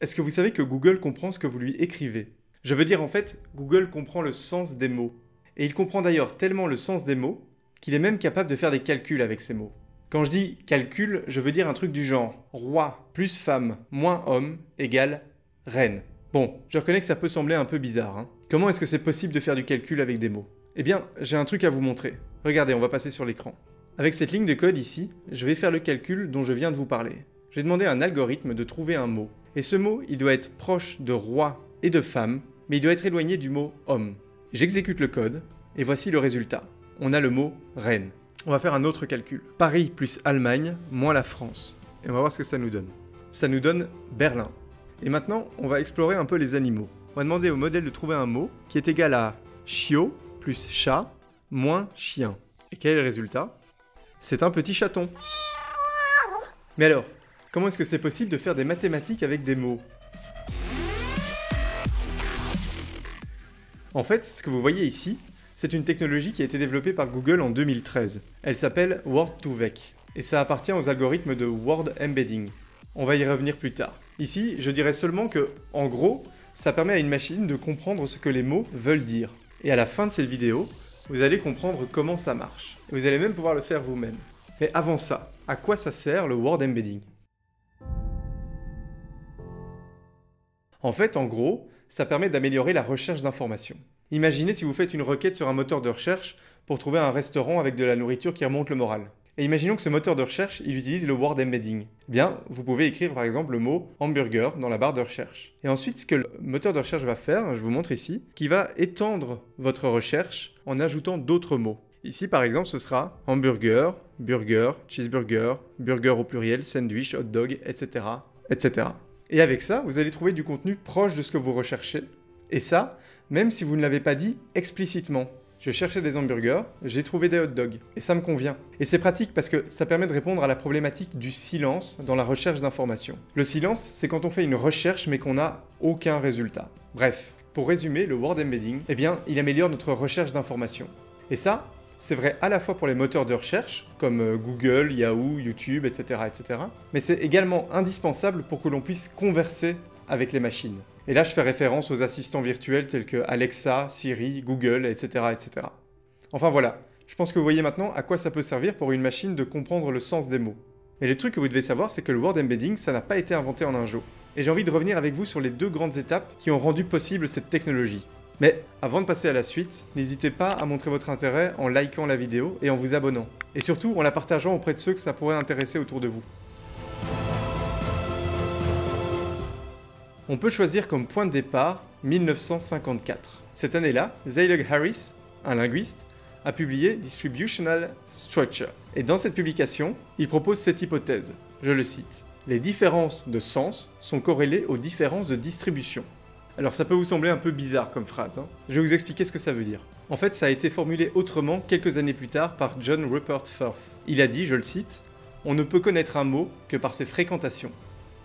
Est-ce que vous savez que Google comprend ce que vous lui écrivez? Je veux dire en fait, Google comprend le sens des mots. Et il comprend d'ailleurs tellement le sens des mots qu'il est même capable de faire des calculs avec ces mots. Quand je dis calcul, je veux dire un truc du genre roi plus femme moins homme égale reine. Bon, je reconnais que ça peut sembler un peu bizarre. Hein. Comment est-ce que c'est possible de faire du calcul avec des mots? Eh bien, j'ai un truc à vous montrer. Regardez, on va passer sur l'écran. Avec cette ligne de code ici, je vais faire le calcul dont je viens de vous parler. Je vais demander à un algorithme de trouver un mot. Et ce mot, il doit être proche de roi et de femme, mais il doit être éloigné du mot homme. J'exécute le code, et voici le résultat. On a le mot reine. On va faire un autre calcul. Paris plus Allemagne moins la France. Et on va voir ce que ça nous donne. Ça nous donne Berlin. Et maintenant, on va explorer un peu les animaux. On va demander au modèle de trouver un mot qui est égal à chiot plus chat moins chien. Et quel est le résultat? C'est un petit chaton. Mais alors, comment est-ce que c'est possible de faire des mathématiques avec des mots En fait, ce que vous voyez ici, c'est une technologie qui a été développée par Google en 2013. Elle s'appelle Word2Vec, et ça appartient aux algorithmes de Word Embedding. On va y revenir plus tard. Ici, je dirais seulement que, en gros, ça permet à une machine de comprendre ce que les mots veulent dire. Et à la fin de cette vidéo, vous allez comprendre comment ça marche. Vous allez même pouvoir le faire vous-même. Mais avant ça, à quoi ça sert le Word Embedding? En fait, en gros, ça permet d'améliorer la recherche d'informations. Imaginez si vous faites une requête sur un moteur de recherche pour trouver un restaurant avec de la nourriture qui remonte le moral. Et imaginons que ce moteur de recherche, il utilise le word embedding. Bien, vous pouvez écrire par exemple le mot hamburger dans la barre de recherche. Et ensuite, ce que le moteur de recherche va faire, je vous montre ici, qui va étendre votre recherche en ajoutant d'autres mots. Ici, par exemple, ce sera hamburger, burger, cheeseburger, burger au pluriel, sandwich, hot dog, etc., etc. Et avec ça, vous allez trouver du contenu proche de ce que vous recherchez. Et ça, même si vous ne l'avez pas dit explicitement. Je cherchais des hamburgers, j'ai trouvé des hot dogs, et ça me convient. Et c'est pratique parce que ça permet de répondre à la problématique du silence dans la recherche d'informations. Le silence, c'est quand on fait une recherche mais qu'on n'a aucun résultat. Bref, pour résumer, le word embedding, eh bien, il améliore notre recherche d'informations. Et ça, c'est vrai à la fois pour les moteurs de recherche, comme euh, Google, Yahoo, YouTube, etc., etc., mais c'est également indispensable pour que l'on puisse converser avec les machines. Et là, je fais référence aux assistants virtuels tels que Alexa, Siri, Google, etc., etc. Enfin voilà, je pense que vous voyez maintenant à quoi ça peut servir pour une machine de comprendre le sens des mots. Mais le truc que vous devez savoir, c'est que le word embedding, ça n'a pas été inventé en un jour. Et j'ai envie de revenir avec vous sur les deux grandes étapes qui ont rendu possible cette technologie. Mais avant de passer à la suite, n'hésitez pas à montrer votre intérêt en likant la vidéo et en vous abonnant. Et surtout en la partageant auprès de ceux que ça pourrait intéresser autour de vous. On peut choisir comme point de départ 1954. Cette année-là, Zayleg Harris, un linguiste, a publié Distributional Structure. Et dans cette publication, il propose cette hypothèse. Je le cite. Les différences de sens sont corrélées aux différences de distribution. Alors ça peut vous sembler un peu bizarre comme phrase. Hein. je vais vous expliquer ce que ça veut dire. En fait, ça a été formulé autrement quelques années plus tard par John Rupert Firth. Il a dit, je le cite, On ne peut connaître un mot que par ses fréquentations.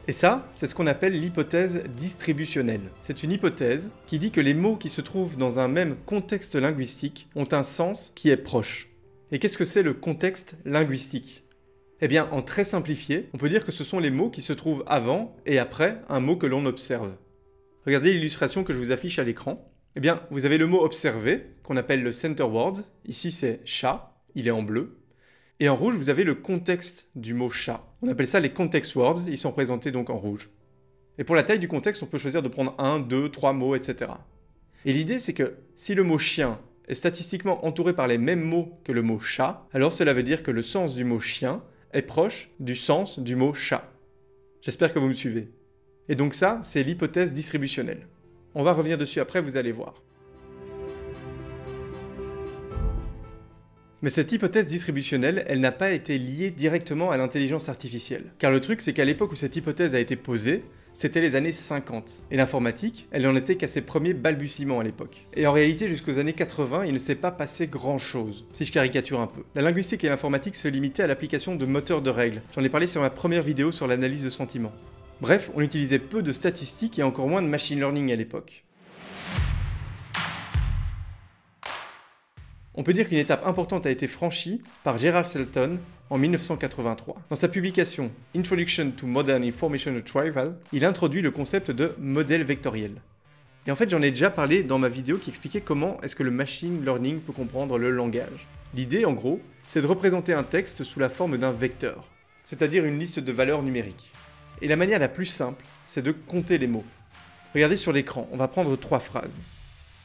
Et ça, c'est ce qu'on appelle l'hypothèse distributionnelle. C'est une hypothèse qui dit que les mots qui se trouvent dans un même contexte linguistique ont un sens qui est proche. Et qu'est-ce que c'est le contexte linguistique? Eh bien, en très simplifié, on peut dire que ce sont les mots qui se trouvent avant et après un mot que l'on observe. Regardez l'illustration que je vous affiche à l'écran. Eh bien, vous avez le mot observé, qu'on appelle le center word. Ici, c'est chat, il est en bleu. Et en rouge, vous avez le contexte du mot chat. On appelle ça les context words, ils sont présentés donc en rouge. Et pour la taille du contexte, on peut choisir de prendre un, deux, trois mots, etc. Et l'idée, c'est que si le mot chien est statistiquement entouré par les mêmes mots que le mot chat, alors cela veut dire que le sens du mot chien est proche du sens du mot chat. J'espère que vous me suivez. Et donc ça, c'est l'hypothèse distributionnelle. On va revenir dessus après, vous allez voir. Mais cette hypothèse distributionnelle, elle n'a pas été liée directement à l'intelligence artificielle. Car le truc, c'est qu'à l'époque où cette hypothèse a été posée, c'était les années 50. Et l'informatique, elle n'en était qu'à ses premiers balbutiements à l'époque. Et en réalité, jusqu'aux années 80, il ne s'est pas passé grand chose, si je caricature un peu. La linguistique et l'informatique se limitaient à l'application de moteurs de règles. J'en ai parlé sur ma première vidéo sur l'analyse de sentiments. Bref, on utilisait peu de statistiques et encore moins de machine learning à l'époque. On peut dire qu'une étape importante a été franchie par Gerald Selton en 1983. Dans sa publication Introduction to Modern Information Retrieval, il introduit le concept de modèle vectoriel. Et en fait, j'en ai déjà parlé dans ma vidéo qui expliquait comment est-ce que le machine learning peut comprendre le langage. L'idée, en gros, c'est de représenter un texte sous la forme d'un vecteur, c'est-à-dire une liste de valeurs numériques. Et la manière la plus simple, c'est de compter les mots. Regardez sur l'écran, on va prendre trois phrases.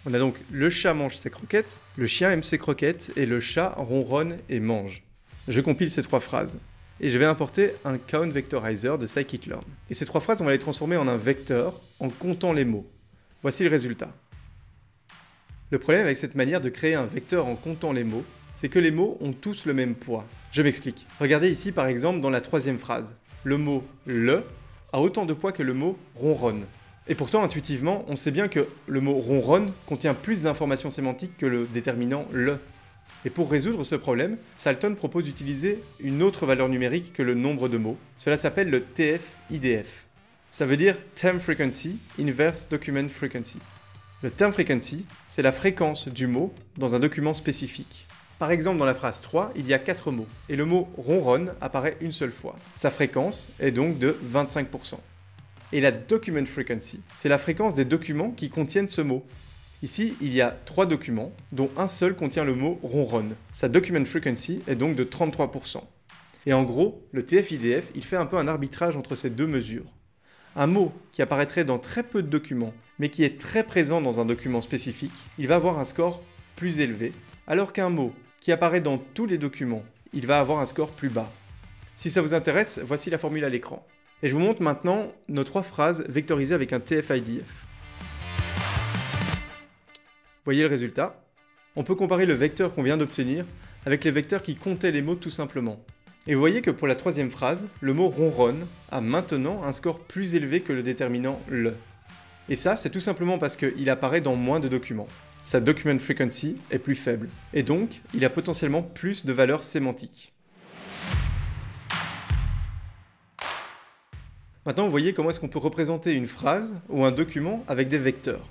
On a donc le chat mange ses croquettes, le chien aime ses croquettes et le chat ronronne et mange. Je compile ces trois phrases et je vais importer un count vectorizer de scikit-learn. Et ces trois phrases, on va les transformer en un vecteur en comptant les mots. Voici le résultat. Le problème avec cette manière de créer un vecteur en comptant les mots, c'est que les mots ont tous le même poids. Je m'explique. Regardez ici par exemple dans la troisième phrase. Le mot le a autant de poids que le mot ronronne. Et pourtant, intuitivement, on sait bien que le mot ronronne contient plus d'informations sémantiques que le déterminant le. Et pour résoudre ce problème, Salton propose d'utiliser une autre valeur numérique que le nombre de mots. Cela s'appelle le TF-IDF. Ça veut dire Term Frequency Inverse Document Frequency. Le term frequency, c'est la fréquence du mot dans un document spécifique. Par exemple, dans la phrase 3, il y a 4 mots, et le mot ronronne apparaît une seule fois. Sa fréquence est donc de 25%. Et la document frequency, c'est la fréquence des documents qui contiennent ce mot. Ici, il y a 3 documents, dont un seul contient le mot ronronne. Sa document frequency est donc de 33%. Et en gros, le TF-IDF, il fait un peu un arbitrage entre ces deux mesures. Un mot qui apparaîtrait dans très peu de documents, mais qui est très présent dans un document spécifique, il va avoir un score plus élevé, alors qu'un mot qui apparaît dans tous les documents, il va avoir un score plus bas. Si ça vous intéresse, voici la formule à l'écran. Et je vous montre maintenant nos trois phrases vectorisées avec un TF-IDF. Voyez le résultat On peut comparer le vecteur qu'on vient d'obtenir avec les vecteurs qui comptaient les mots tout simplement. Et vous voyez que pour la troisième phrase, le mot ronronne a maintenant un score plus élevé que le déterminant le. Et ça, c'est tout simplement parce qu'il apparaît dans moins de documents. Sa document frequency est plus faible. Et donc, il a potentiellement plus de valeur sémantique. Maintenant, vous voyez comment est-ce qu'on peut représenter une phrase ou un document avec des vecteurs.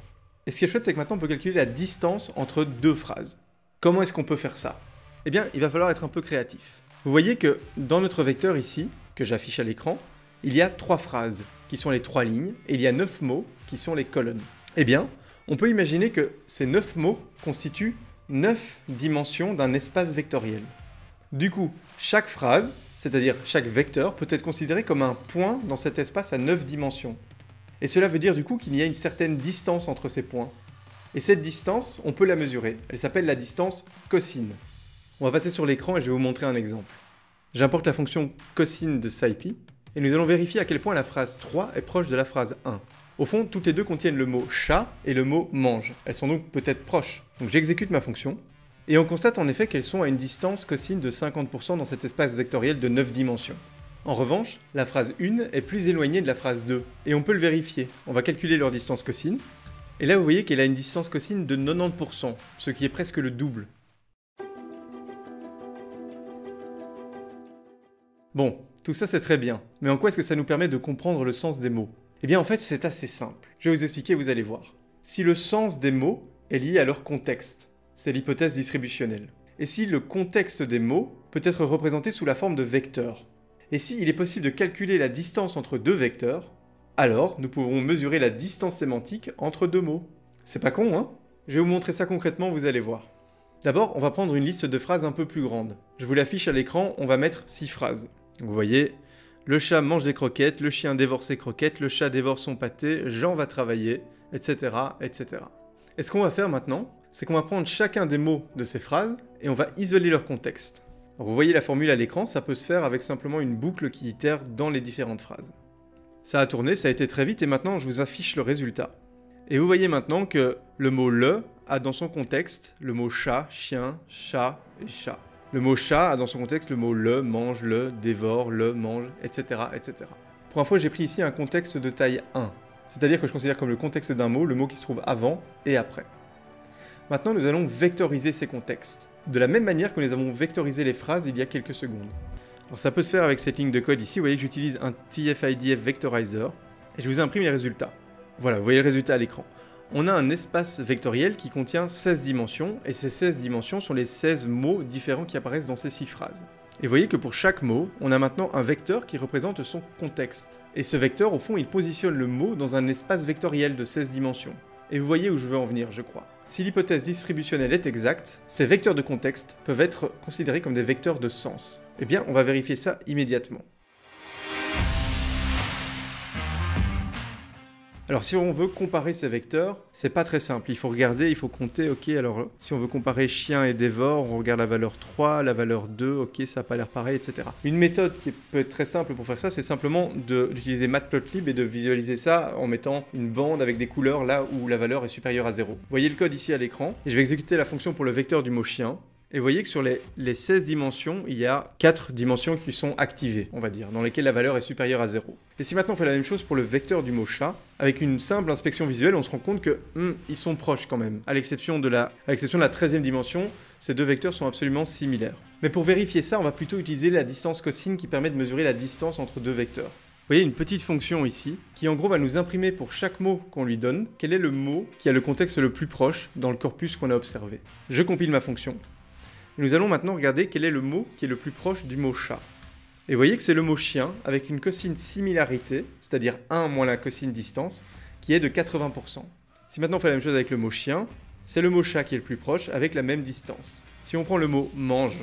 Et ce qui est chouette, c'est que maintenant, on peut calculer la distance entre deux phrases. Comment est-ce qu'on peut faire ça? Eh bien, il va falloir être un peu créatif. Vous voyez que dans notre vecteur ici, que j'affiche à l'écran, il y a trois phrases, qui sont les trois lignes, et il y a neuf mots, qui sont les colonnes. Eh bien, on peut imaginer que ces neuf mots constituent neuf dimensions d'un espace vectoriel. Du coup, chaque phrase, c'est-à-dire chaque vecteur, peut être considéré comme un point dans cet espace à neuf dimensions. Et cela veut dire du coup qu'il y a une certaine distance entre ces points. Et cette distance, on peut la mesurer. Elle s'appelle la distance cosine. On va passer sur l'écran et je vais vous montrer un exemple. J'importe la fonction cosine de SciPy et nous allons vérifier à quel point la phrase 3 est proche de la phrase 1. Au fond, toutes les deux contiennent le mot chat et le mot mange. Elles sont donc peut-être proches. Donc j'exécute ma fonction et on constate en effet qu'elles sont à une distance cosine de 50% dans cet espace vectoriel de 9 dimensions. En revanche, la phrase 1 est plus éloignée de la phrase 2, et on peut le vérifier. On va calculer leur distance cosine, et là vous voyez qu'elle a une distance cosine de 90%, ce qui est presque le double. Bon, tout ça c'est très bien, mais en quoi est-ce que ça nous permet de comprendre le sens des mots? Eh bien en fait c'est assez simple. Je vais vous expliquer, vous allez voir. Si le sens des mots est lié à leur contexte, c'est l'hypothèse distributionnelle. Et si le contexte des mots peut être représenté sous la forme de vecteurs? Et si il est possible de calculer la distance entre deux vecteurs, alors nous pouvons mesurer la distance sémantique entre deux mots. C'est pas con, hein? Je vais vous montrer ça concrètement, vous allez voir. D'abord, on va prendre une liste de phrases un peu plus grande. Je vous l'affiche à l'écran, on va mettre six phrases. Vous voyez, le chat mange des croquettes, le chien dévore ses croquettes, le chat dévore son pâté, Jean va travailler, etc. etc. Et ce qu'on va faire maintenant, c'est qu'on va prendre chacun des mots de ces phrases et on va isoler leur contexte. vous voyez la formule à l'écran, ça peut se faire avec simplement une boucle qui itère dans les différentes phrases. Ça a tourné, ça a été très vite et maintenant je vous affiche le résultat. Et vous voyez maintenant que le mot le a dans son contexte le mot chat, chien, chat et chat. Le mot chat a dans son contexte le mot le, mange, le, dévore, le, mange, etc. etc. Pour info, j'ai pris ici un contexte de taille 1, c'est-à-dire que je considère comme le contexte d'un mot le mot qui se trouve avant et après. Maintenant, nous allons vectoriser ces contextes, de la même manière que nous avons vectorisé les phrases il y a quelques secondes. Alors ça peut se faire avec cette ligne de code ici, vous voyez que j'utilise un TF-IDF Vectorizer, et je vous imprime les résultats. Voilà, vous voyez le résultat à l'écran on a un espace vectoriel qui contient 16 dimensions, et ces 16 dimensions sont les 16 mots différents qui apparaissent dans ces 6 phrases. Et voyez que pour chaque mot, on a maintenant un vecteur qui représente son contexte. Et ce vecteur, au fond, il positionne le mot dans un espace vectoriel de 16 dimensions. Et vous voyez où je veux en venir, je crois. Si l'hypothèse distributionnelle est exacte, ces vecteurs de contexte peuvent être considérés comme des vecteurs de sens. Eh bien, on va vérifier ça immédiatement. Alors si on veut comparer ces vecteurs, c'est pas très simple. Il faut regarder, il faut compter, ok, alors si on veut comparer chien et dévore, on regarde la valeur 3, la valeur 2, ok, ça n'a pas l'air pareil, etc. Une méthode qui peut être très simple pour faire ça, c'est simplement d'utiliser Matplotlib et de visualiser ça en mettant une bande avec des couleurs là où la valeur est supérieure à 0. Vous voyez le code ici à l'écran, et je vais exécuter la fonction pour le vecteur du mot chien. Et vous voyez que sur les, 16 dimensions, il y a 4 dimensions qui sont activées, on va dire, dans lesquelles la valeur est supérieure à 0. Et si maintenant on fait la même chose pour le vecteur du mot chat, avec une simple inspection visuelle, on se rend compte que hmm, ils sont proches quand même. À l'exception de, la, de la 13e dimension, ces deux vecteurs sont absolument similaires. Mais pour vérifier ça, on va plutôt utiliser la distance cosine qui permet de mesurer la distance entre deux vecteurs. Vous voyez une petite fonction ici, qui en gros va nous imprimer pour chaque mot qu'on lui donne, quel est le mot qui a le contexte le plus proche dans le corpus qu'on a observé. Je compile ma fonction. Nous allons maintenant regarder quel est le mot qui est le plus proche du mot chat. Et vous voyez que c'est le mot chien avec une cosine similarité, c'est-à-dire 1 moins la cosine distance, qui est de 80%. Si maintenant on fait la même chose avec le mot chien, c'est le mot chat qui est le plus proche avec la même distance. Si on prend le mot mange,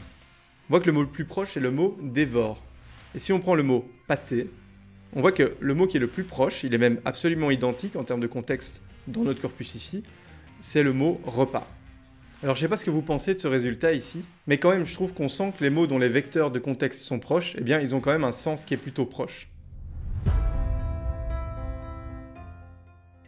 on voit que le mot le plus proche est le mot dévore. Et si on prend le mot pâté, on voit que le mot qui est le plus proche, il est même absolument identique en termes de contexte dans notre corpus ici, c'est le mot repas. Alors je sais pas ce que vous pensez de ce résultat ici, mais quand même je trouve qu'on sent que les mots dont les vecteurs de contexte sont proches, eh bien ils ont quand même un sens qui est plutôt proche.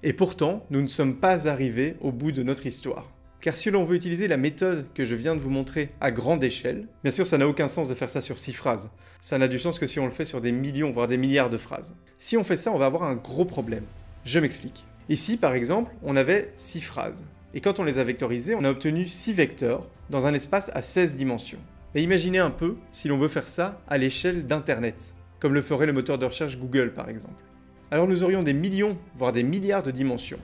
Et pourtant, nous ne sommes pas arrivés au bout de notre histoire. Car si l'on veut utiliser la méthode que je viens de vous montrer à grande échelle, bien sûr ça n'a aucun sens de faire ça sur 6 phrases. Ça n'a du sens que si on le fait sur des millions, voire des milliards de phrases. Si on fait ça, on va avoir un gros problème. Je m'explique. Ici, par exemple, on avait 6 phrases. Et quand on les a vectorisés, on a obtenu 6 vecteurs dans un espace à 16 dimensions. Et imaginez un peu si l'on veut faire ça à l'échelle d'Internet, comme le ferait le moteur de recherche Google par exemple. Alors nous aurions des millions, voire des milliards de dimensions.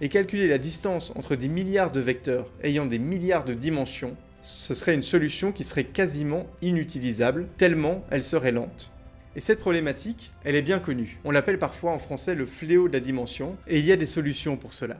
Et calculer la distance entre des milliards de vecteurs ayant des milliards de dimensions, ce serait une solution qui serait quasiment inutilisable, tellement elle serait lente. Et cette problématique, elle est bien connue. On l'appelle parfois en français le fléau de la dimension, et il y a des solutions pour cela.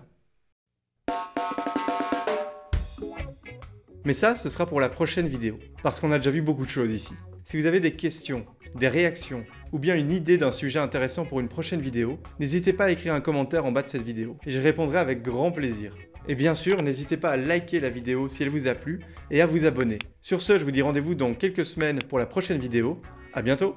Mais ça, ce sera pour la prochaine vidéo, parce qu'on a déjà vu beaucoup de choses ici. Si vous avez des questions, des réactions, ou bien une idée d'un sujet intéressant pour une prochaine vidéo, n'hésitez pas à écrire un commentaire en bas de cette vidéo, et je répondrai avec grand plaisir. Et bien sûr, n'hésitez pas à liker la vidéo si elle vous a plu, et à vous abonner. Sur ce, je vous dis rendez-vous dans quelques semaines pour la prochaine vidéo. A bientôt